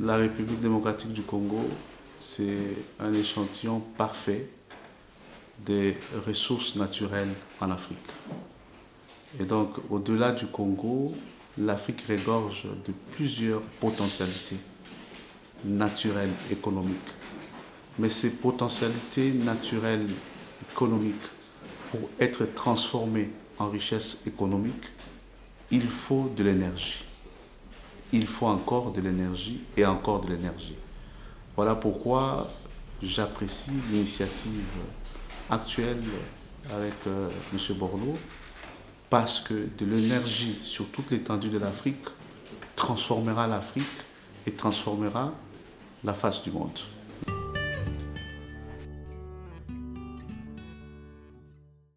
la République démocratique du Congo, c'est un échantillon parfait des ressources naturelles en Afrique. Et donc, au-delà du Congo, l'Afrique regorge de plusieurs potentialités naturelles, économiques. Mais ces potentialités naturelles, économiques, pour être transformées en richesse économique, il faut de l'énergie. Il faut encore de l'énergie et encore de l'énergie. Voilà pourquoi j'apprécie l'initiative actuelle avec euh, M. Borloo, parce que de l'énergie sur toute l'étendue de l'Afrique transformera l'Afrique et transformera la face du monde.